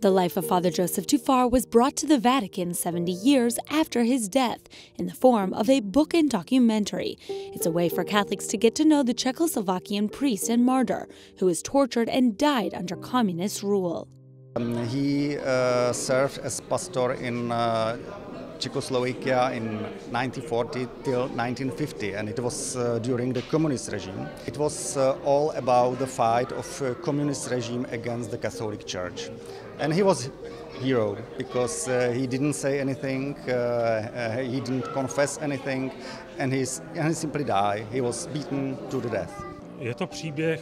The life of Father Joseph Toufar was brought to the Vatican 70 years after his death in the form of a book and documentary. It's a way for Catholics to get to know the Czechoslovakian priest and martyr who was tortured and died under communist rule. Um, he uh, served as pastor in uh, Czechoslovakia in 1940 till 1950, and it was uh, during the communist regime. It was uh, all about the fight of uh, communist regime against the Catholic Church, and he was hero because uh, he didn't say anything, uh, uh, he didn't confess anything, and, and he simply died. He was beaten to the death. Je to příběh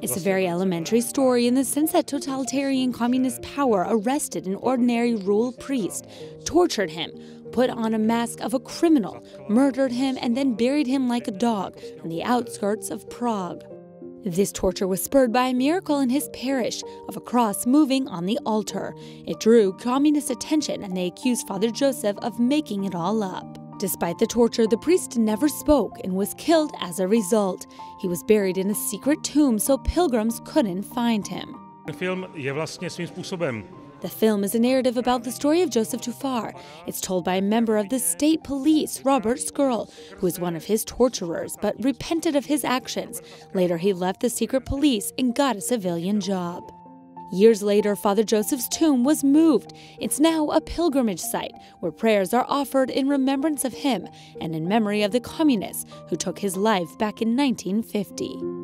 It's a very elementary story in the sense that totalitarian communist power arrested an ordinary rural priest, tortured him, put on a mask of a criminal, murdered him, and then buried him like a dog on the outskirts of Prague. This torture was spurred by a miracle in his parish of a cross moving on the altar. It drew communist attention and they accused Father Joseph of making it all up. Despite the torture, the priest never spoke and was killed as a result. He was buried in a secret tomb so pilgrims couldn't find him. Film je vlastně svým způsobem The film is a narrative about the story of Joseph Toufar. It's told by a member of the state police, Robert Skirl, who was one of his torturers but repented of his actions. Later, he left the secret police and got a civilian job. Years later, Father Joseph's tomb was moved. It's now a pilgrimage site where prayers are offered in remembrance of him and in memory of the communists who took his life back in 1950.